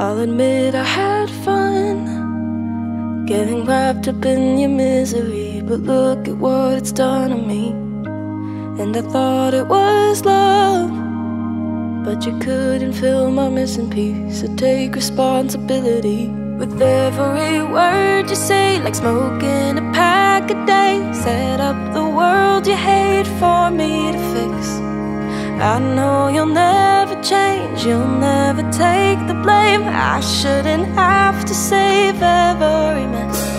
I'll admit I had fun Getting wrapped up in your misery But look at what it's done to me. And I thought it was love But you couldn't fill my missing piece. So take responsibility With every word you say Like smoking a pack a day. Set up the world you hate for me to fix I know you'll never change, you'll never take the blame. I shouldn't have to save every mess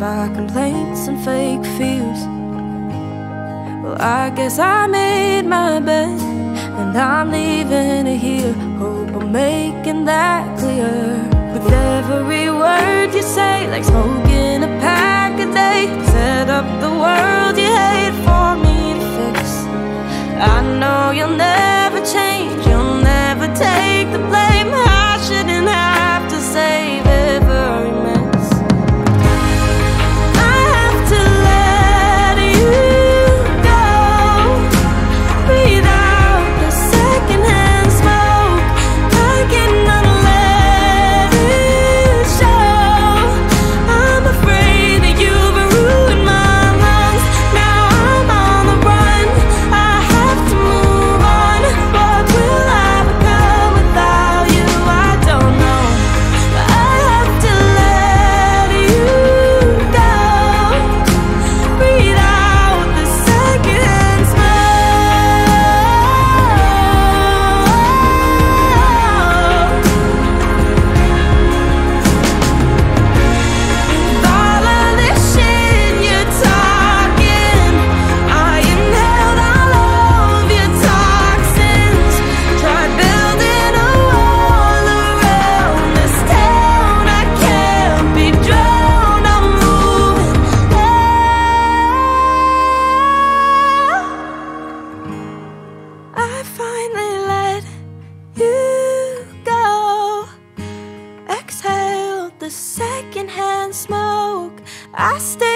by complaints and fake fears. Well, I guess I made my bed and I'm leaving it here. Hope I'm making that clear. With every word you say, like smoking a pack a day, set up the world you hate for me to fix. I know you'll never. secondhand smoke. I stay